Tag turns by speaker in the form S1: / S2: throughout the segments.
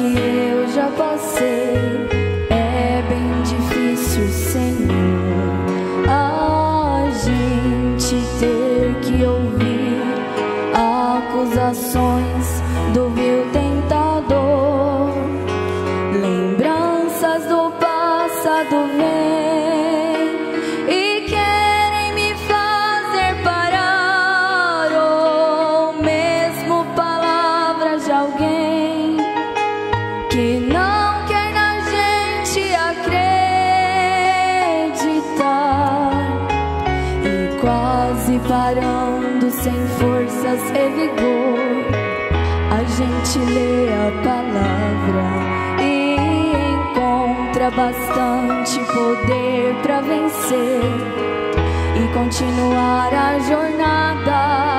S1: que eu já passei. É bem difícil, Senhor, a gente ter que ouvir acusações do vil tentador. Lembranças do passado parando sem forças e vigor. A gente lê a palavra e encontra bastante poder para vencer e continuar a jornada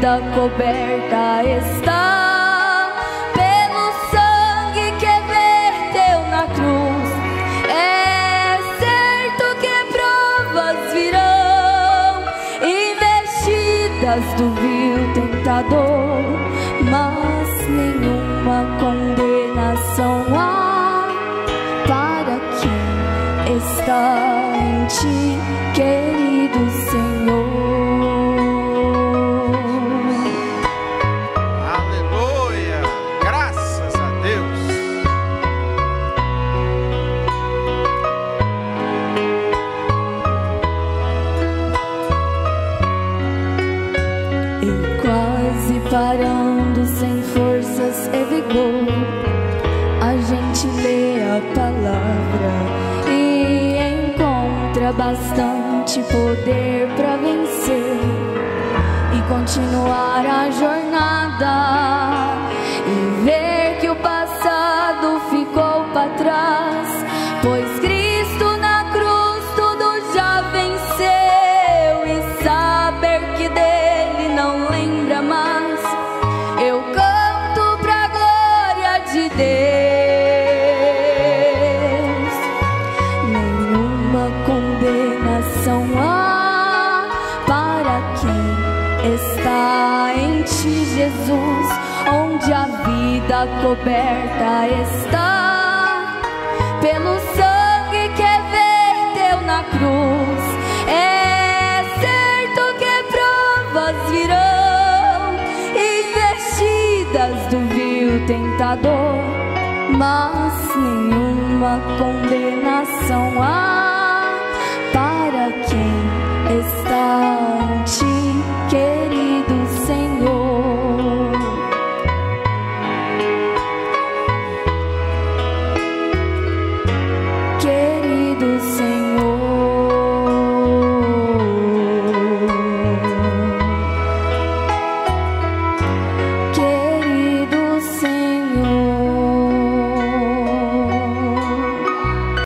S1: vida coberta está. Pelo sangue que verteu na cruz, é certo que provas virão, investidas do vil tentador,
S2: a
S1: gente lê a palavra e encontra bastante poder para vencer e continuar a jornada está em ti, Jesus, onde a vida coberta está pelo sangue que verteu na cruz. É certo que provas virão, investidas do vil tentador, mas nenhuma condenação há